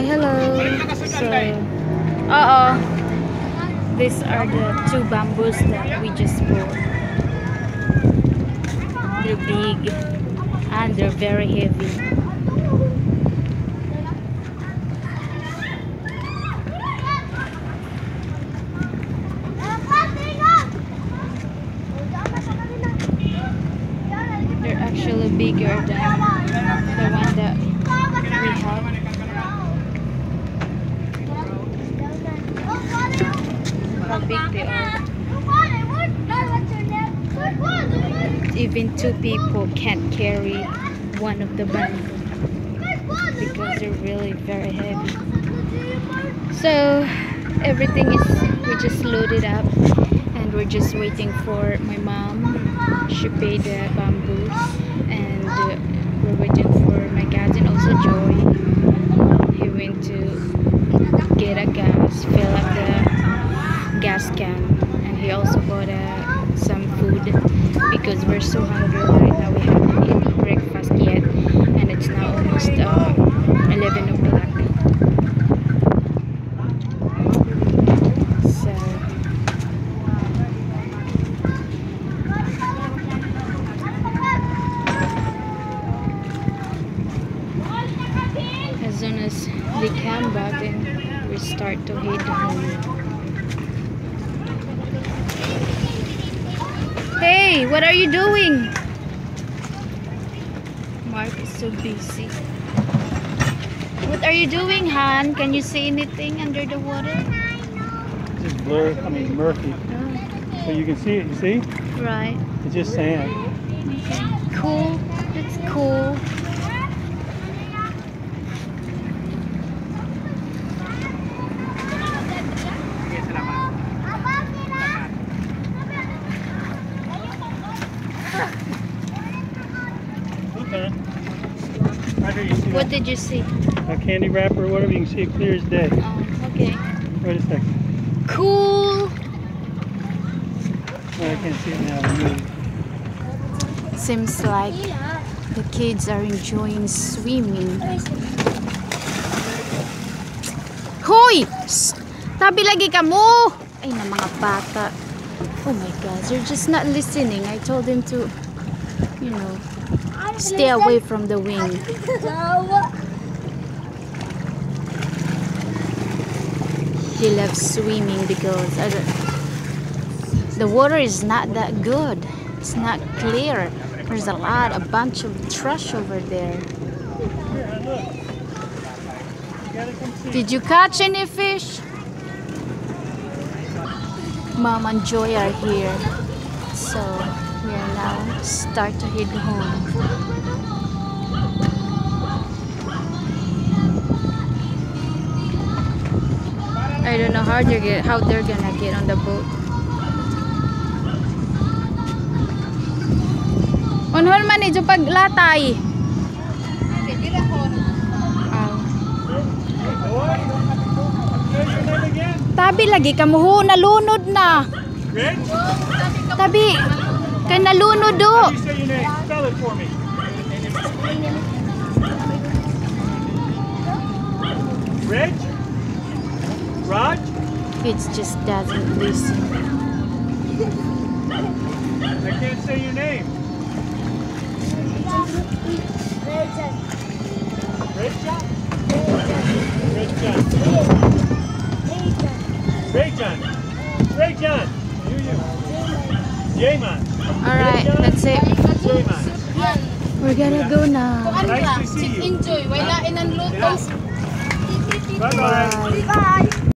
Hi, hello. So, uh oh. These are the two bamboos that we just bought. They're big and they're very heavy. They're actually bigger than the one that we have. How big. Even two people can't carry one of the bamboo because they're really very heavy. So everything is we just loaded up and we're just waiting for my mom. She paid the bamboo and uh, we're waiting for my cousin also Joy. He went to get a gas, fill up and he also bought uh, some food because we're so hungry right now. We haven't eaten breakfast yet and it's now almost uh, 11 o'clock. So as soon as they come back then we start to head home Hey, what are you doing? Mark is so busy. What are you doing, Han? Can you see anything under the water? It's just blur, I mean murky. Oh. So you can see it, you see? Right. It's just sand. Okay. Cool. That's cool. Okay. Right here you see What did you see? a candy wrapper or whatever, you can see it clear as day. Oh, okay. Wait a second. Cool. Oh, I can't see it now. Seems like the kids are enjoying swimming. Hoy! Tabi lagi ka mo! Ay, na mga bata. Oh my God, they're just not listening. I told them to, you know, stay away from the wing. He loves swimming because the water is not that good. It's not clear. There's a lot, a bunch of trash over there. Did you catch any fish? Mom and Joy are here. So we are now start to head home. I don't know how they're get, how they're gonna get on the boat. Unhol man ni paglatay. Tabi lagi kamuho nalunod na. Tabi kay nalunod do. How do you say your name? Spell it for me. Rich? Raj? It just doesn't listen. I can't say your name. Rachel? Rachel. Rayjon. Rayjon. You, you. Jaymon. Alright, that's it. We're gonna go now. Nice to see you. Enjoy. Wala. Bye-bye. Bye.